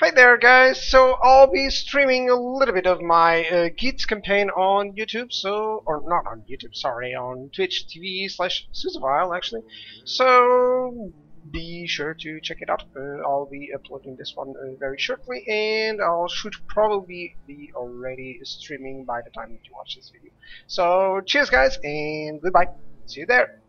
Hi there guys, so I'll be streaming a little bit of my uh, Geats campaign on YouTube, so, or not on YouTube, sorry, on Twitch TV slash SusaVile actually, so be sure to check it out, uh, I'll be uploading this one uh, very shortly, and I should probably be already streaming by the time you watch this video. So cheers guys, and goodbye, see you there!